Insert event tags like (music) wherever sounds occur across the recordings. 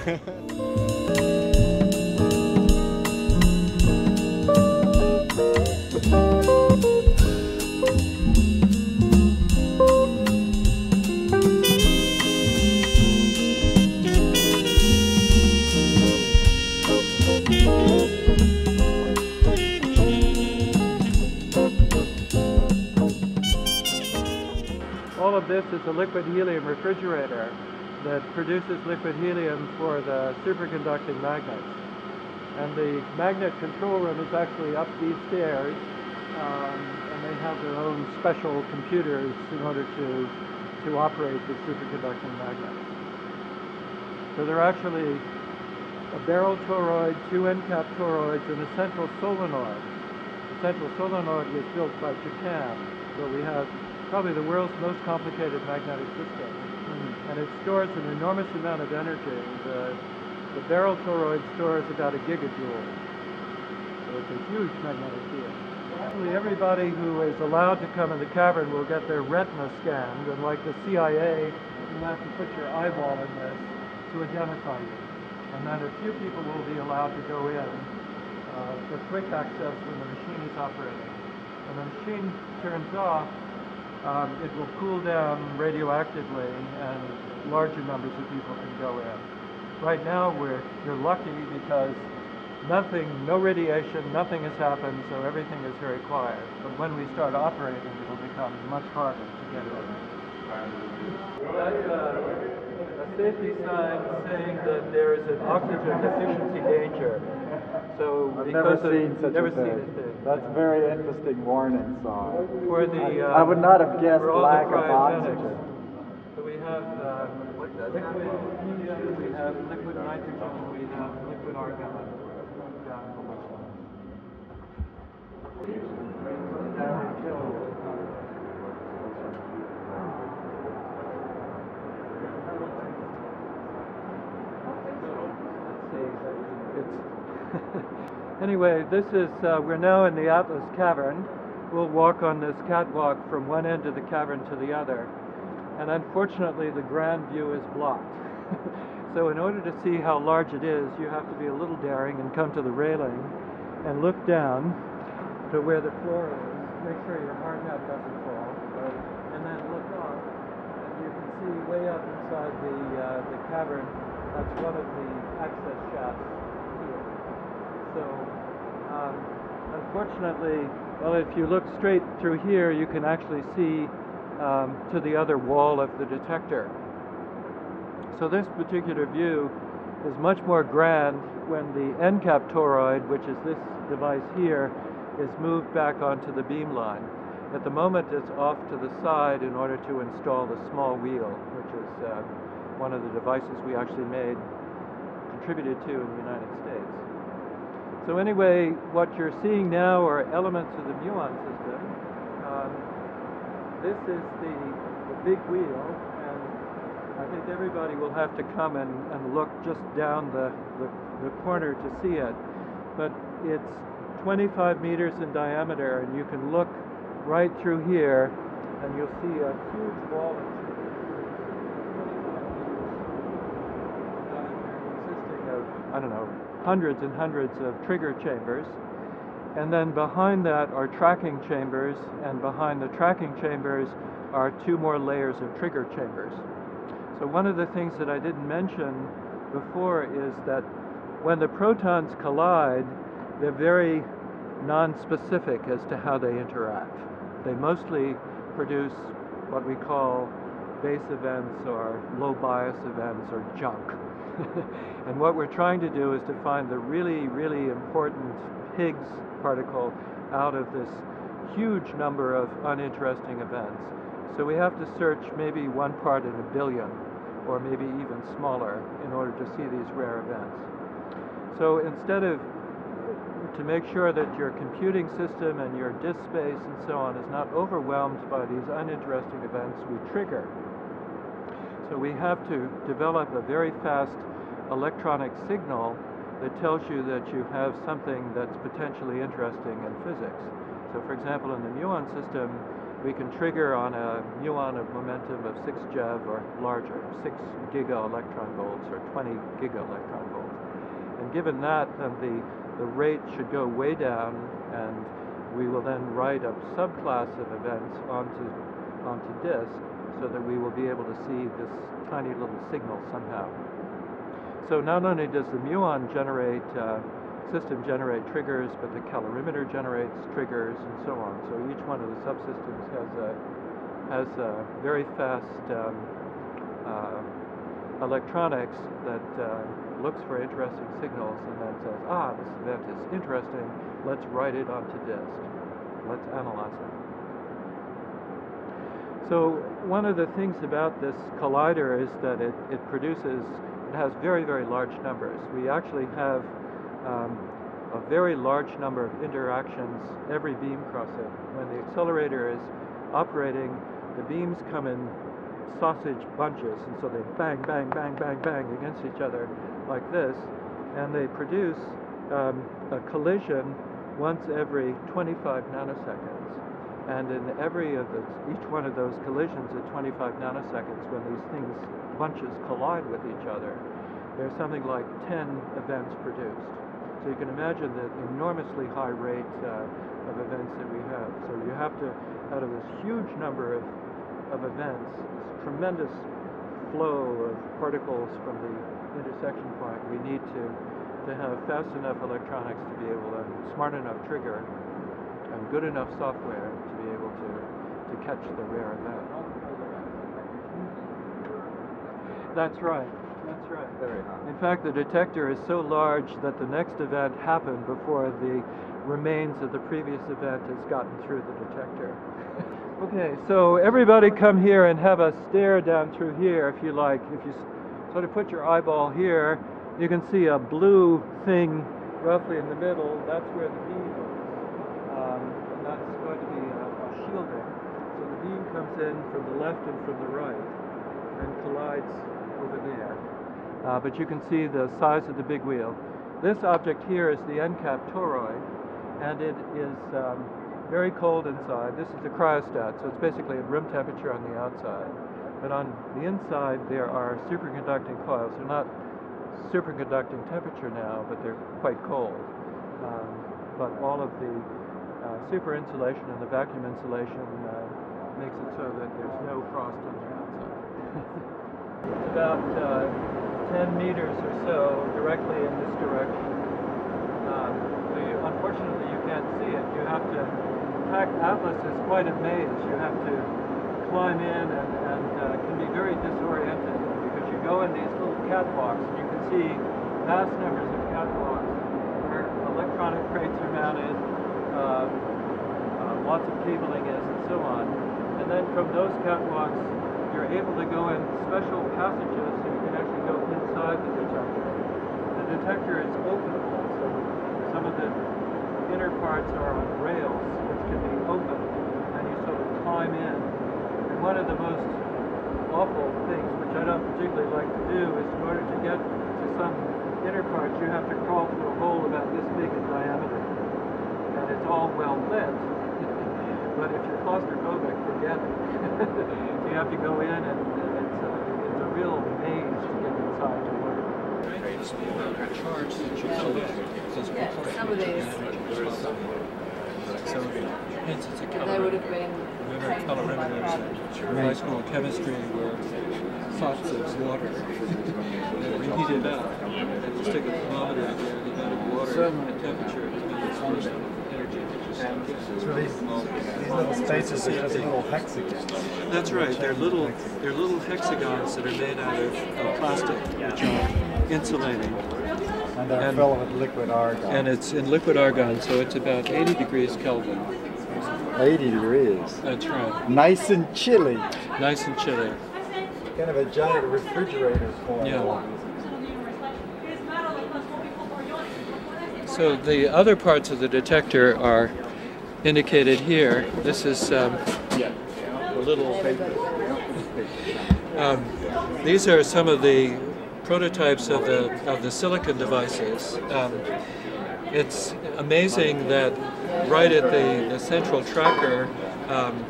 All of this is a liquid helium refrigerator that produces liquid helium for the superconducting magnets. And the magnet control room is actually up these stairs, um, and they have their own special computers in order to, to operate the superconducting magnets. So they're actually a barrel toroid, two end cap toroids, and a central solenoid. The central solenoid was built by Japan, so we have probably the world's most complicated magnetic system. And it stores an enormous amount of energy. The, the barrel toroid stores about a gigajoule. So it's a huge magnetic field. Actually, everybody who is allowed to come in the cavern will get their retina scanned, and like the CIA, you'll have to put your eyeball in this to identify you. And then a few people will be allowed to go in uh, for quick access when the machine is operating. When the machine turns off, um, it will cool down radioactively and larger numbers of people can go in. Right now we're, you're lucky because nothing, no radiation, nothing has happened, so everything is very quiet. But when we start operating, it'll become much harder to get in. That's a, a safety sign saying that there is an oxygen deficiency danger. So I've never of, seen such never a seen thing. thing. That's a very interesting warning sign. For the, I uh, would not have guessed for all the lack of oxygen. So we have uh, liquid we have liquid nitrogen, we have liquid argon down below. It's anyway, this is, uh, we're now in the Atlas Cavern. We'll walk on this catwalk from one end of the cavern to the other. And unfortunately, the grand view is blocked. (laughs) so in order to see how large it is, you have to be a little daring and come to the railing and look down to where the floor is. Make sure your hard hat doesn't fall. And then look up, and you can see way up inside the, uh, the cavern, that's one of the access shafts. So, um, unfortunately, well, if you look straight through here, you can actually see um, to the other wall of the detector. So this particular view is much more grand when the end toroid, which is this device here, is moved back onto the beam line. At the moment, it's off to the side in order to install the small wheel, which is uh, one of the devices we actually made, contributed to in the United States. So anyway, what you're seeing now are elements of the muon system. Um, this is the, the big wheel, and I think everybody will have to come and, and look just down the, the, the corner to see it. But it's 25 meters in diameter, and you can look right through here, and you'll see a huge wall of I don't know, hundreds and hundreds of trigger chambers. And then behind that are tracking chambers, and behind the tracking chambers are two more layers of trigger chambers. So one of the things that I didn't mention before is that when the protons collide, they're very non-specific as to how they interact. They mostly produce what we call base events or low bias events or junk. (laughs) and what we're trying to do is to find the really, really important Higgs particle out of this huge number of uninteresting events. So we have to search maybe one part in a billion or maybe even smaller in order to see these rare events. So instead of to make sure that your computing system and your disk space and so on is not overwhelmed by these uninteresting events, we trigger. So we have to develop a very fast electronic signal that tells you that you have something that's potentially interesting in physics. So for example, in the muon system, we can trigger on a muon of momentum of 6 GeV or larger, 6 giga electron volts or 20 giga electron volts. And given that, then the, the rate should go way down and we will then write a subclass of events onto, onto disk so that we will be able to see this tiny little signal somehow. So not only does the muon generate uh, system generate triggers, but the calorimeter generates triggers and so on. So each one of the subsystems has a has a very fast um, uh, electronics that uh, looks for interesting signals and then says, ah, this event is interesting. Let's write it onto disk. Let's analyze it. So one of the things about this collider is that it, it produces, it has very, very large numbers. We actually have um, a very large number of interactions every beam crossing. When the accelerator is operating, the beams come in sausage bunches, and so they bang, bang, bang, bang, bang against each other like this, and they produce um, a collision once every 25 nanoseconds. And in every of the, each one of those collisions at 25 nanoseconds, when these things, bunches collide with each other, there's something like 10 events produced. So you can imagine the enormously high rate uh, of events that we have. So you have to, out of this huge number of, of events, this tremendous flow of particles from the intersection point, we need to, to have fast enough electronics to be able to, smart enough trigger, and good enough software to be able to, to catch the rare event. That's right. That's right. Very high. In fact, the detector is so large that the next event happened before the remains of the previous event has gotten through the detector. (laughs) okay, so everybody come here and have a stare down through here if you like. If you sort of put your eyeball here, you can see a blue thing roughly in the middle. That's where the beam is. Um, and that's going to be a, a shielding. So the beam comes in from the left and from the right and collides over there. Uh, but you can see the size of the big wheel. This object here is the end cap toroid, and it is um, very cold inside. This is the cryostat, so it's basically at room temperature on the outside. But on the inside, there are superconducting coils. They're not superconducting temperature now, but they're quite cold. Um, but all of the uh, super insulation and the vacuum insulation uh, makes it so that there's no frost on the outside. it's about uh, 10 meters or so directly in this direction. Um, so you, unfortunately, you can't see it. You have to, in fact, Atlas is quite a maze. You have to climb in and, and uh, can be very disoriented because you go in these little catwalks and you can see vast numbers of catwalks where electronic crates are mounted, uh, uh, lots of cabling is, and so on. And then from those catwalks, you're able to go in special passages so you can actually go inside the detector. The detector is openable, so some of the inner parts are on rails which can be opened, and you sort of climb in. And one of the most awful things, which I don't particularly like to do, is in order to get to some inner parts, you have to crawl through a hole about this big in diameter. And it's all well lit, but if you're claustrophobic, forget it. (laughs) you have to go in, and it's a, it's a real maze to get inside to work. Yeah, some of these, So hence it's a they would have been Remember trained calorimeters in high school chemistry were pots of water. They're reheated up. And you stick a thermometer in there, the amount of water and temperature is the amount of energy that you send. So these, these little spaces are just little hexagons. That's right. They're little they're little hexagons that are made out of, of plastic, which are insulating. And they're And- filled with liquid argon. And it's in liquid argon, so it's about 80 degrees Kelvin. 80 degrees. That's right. Nice and chilly. Nice and chilly. Kind of a giant refrigerator. Yeah. So the other parts of the detector are indicated here. This is um, a little. Um, these are some of the prototypes of the of the silicon devices. Um, it's amazing that right at the, the central tracker, um,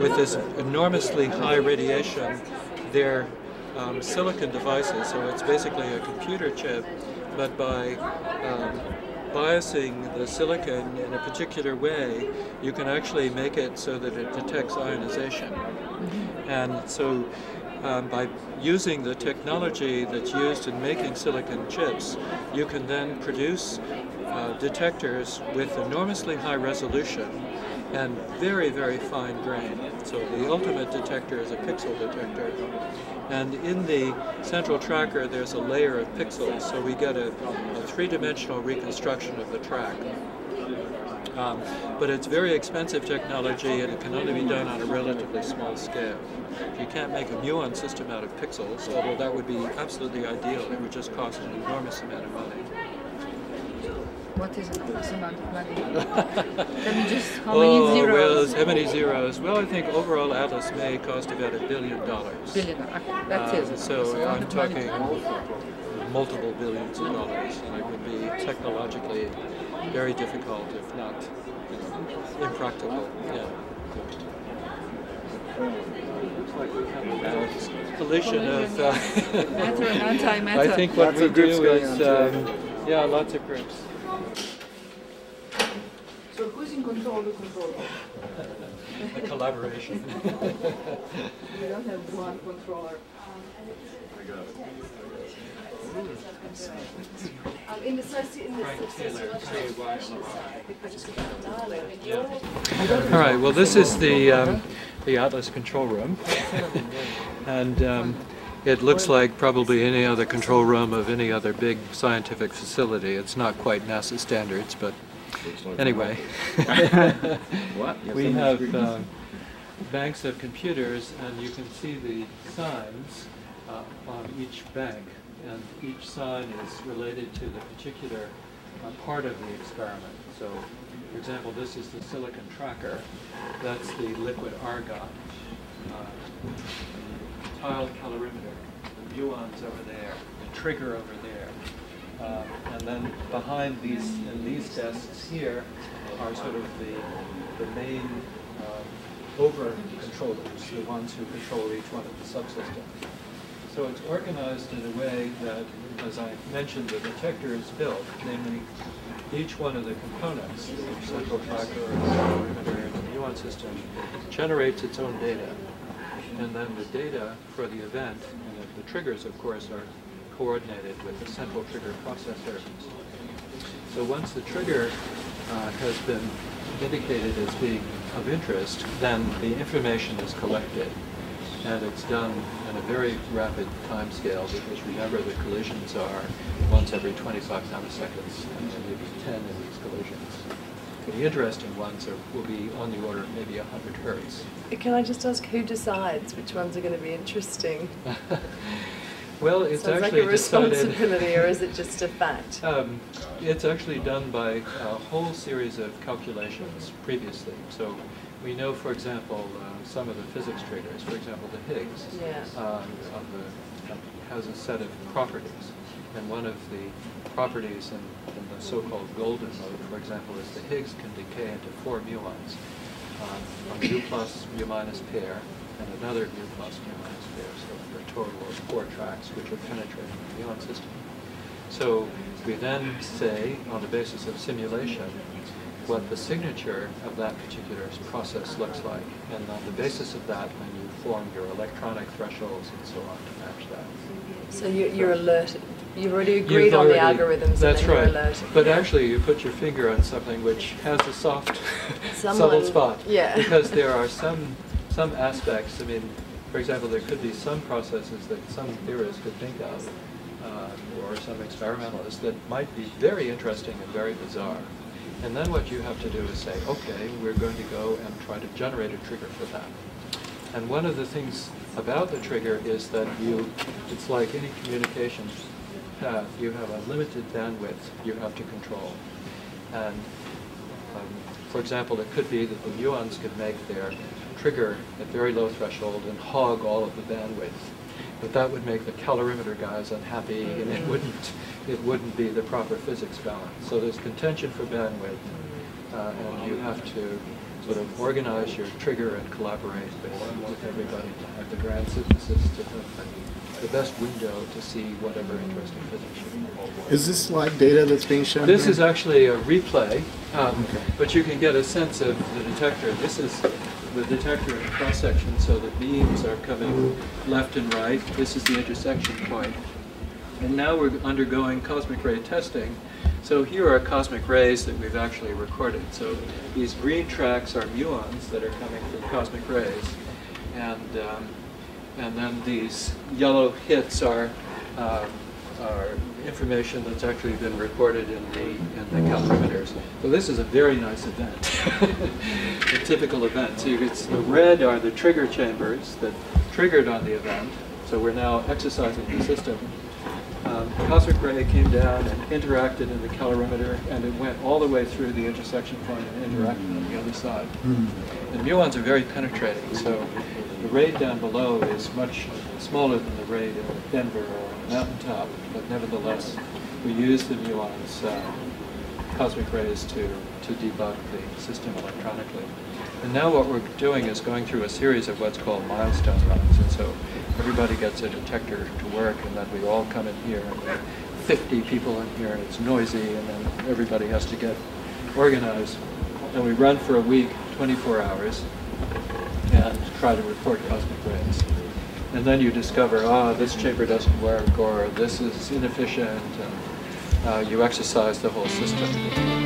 with this enormously high radiation, they're um, silicon devices, so it's basically a computer chip, but by um, biasing the silicon in a particular way, you can actually make it so that it detects ionization. And so um, by using the technology that's used in making silicon chips, you can then produce uh, detectors with enormously high resolution and very, very fine grain. So the ultimate detector is a pixel detector. And in the central tracker, there's a layer of pixels, so we get a, a three-dimensional reconstruction of the track. Um, but it's very expensive technology and it can only be done on a relatively small scale. You can't make a muon system out of pixels, although that would be absolutely ideal. It would just cost an enormous amount of money. What is an enormous amount of money? Tell me just how many oh, zeros? well, how many zeros? Well, I think overall Atlas may cost about a billion dollars. Billion. Okay, that's Um, it. So lot I'm talking multiple billions of dollars, and it would be technologically very difficult, if not you know, impractical. Yeah. Collision of. Uh, Matter and (laughs) antimatter. I think what Lots we do is, um, yeah, lots of groups. So who's in control? A collaboration. (laughs) We don't have one controller. Um, in the soci- in the sociological All right. Well, this is the um, the Atlas control room, (laughs) and um, it looks like probably any other control room of any other big scientific facility. It's not quite NASA standards, but anyway. (laughs) What? we have um, banks of computers, and you can see the signs uh, on each bank, and each sign is related to the particular uh, part of the experiment. So, for example, this is the silicon tracker. That's the liquid argon. Uh, tile calorimeter, the muons over there, the trigger over there. Um, and then behind these, in these desks here, are sort of the, the main um, over controllers, the ones who control each one of the subsystems. So it's organized in a way that, as I mentioned, the detector is built, namely each one of the components, the central tracker, the muon system, generates its own data. And then the data for the event, and the triggers, of course, are coordinated with the central trigger processor. So once the trigger uh, has been indicated as being of interest, then the information is collected. And it's done in a very rapid time scale because remember the collisions are once every 25 nanoseconds and there may be 10 of these collisions. The interesting ones are, will be on the order of maybe 100 hertz. Can I just ask who decides which ones are going to be interesting? (laughs) well, it's Sounds like actually a decided. responsibility, or is it just a fact? (laughs) Um, it's actually done by a whole series of calculations previously. So we know, for example, uh, some of the physics triggers. For example, the Higgs Yeah. um, of the, uh, has a set of properties. And one of the properties in, in the so-called golden mode, for example, is the Higgs can decay into four muons. Um, a mu plus, mu minus pair, and another mu plus, mu minus pair. So for a total of four tracks which are penetrating the muon system. So we then say, on the basis of simulation, what the signature of that particular process looks like. And on the basis of that, then you form your electronic thresholds and so on to match that. So you, you're alerted. You've already You've agreed on the already- algorithms, That's right. But Yeah. actually, you put your finger on something which has a soft, (laughs) subtle spot. yeah. (laughs) Because there are (laughs) some some aspects. I mean, for example, there could be some processes that some theorists could think of, uh, or some experimentalists that might be very interesting and very bizarre. And then what you have to do is say, okay, we're going to go and try to generate a trigger for that. And one of the things about the trigger is that you, it's like any communications path, you have a limited bandwidth you have to control. And um, for example, it could be that the muons could make their trigger at very low threshold and hog all of the bandwidth. But that would make the calorimeter guys unhappy, and it wouldn't, it wouldn't be the proper physics balance. So there's contention for bandwidth, uh, and you have to sort of organize your trigger and collaborate with, with everybody to have the grand synthesis to have the best window to see whatever interesting physics you need. Is this live data that's being shown? This here? is actually a replay, um, Okay. but you can get a sense of the detector. This is the detector in cross section, so the beams are coming left and right. This is the intersection point. And now we're undergoing cosmic ray testing. So here are cosmic rays that we've actually recorded. So these green tracks are muons that are coming from cosmic rays. And, um, and then these yellow hits are, um, are information that's actually been recorded in the, in the calorimeters. So this is a very nice event, (laughs) a typical event. So you can, the red are the trigger chambers that triggered on the event. So we're now exercising the system. Um, cosmic ray came down and interacted in the calorimeter, and it went all the way through the intersection point and interacted on the other side. And muons are very penetrating, so the raid down below is much smaller than the raid in Denver or mountaintop, but nevertheless, we use the muons, uh, cosmic rays, to, to debug the system electronically. And now what we're doing is going through a series of what's called milestone runs, and so everybody gets a detector to work, and then we all come in here, and we have 50 people in here, and it's noisy, and then everybody has to get organized. And we run for a week, 24 hours, and try to report cosmic rays. And then you discover, ah, this chamber doesn't work, or this is inefficient, and uh, you exercise the whole system.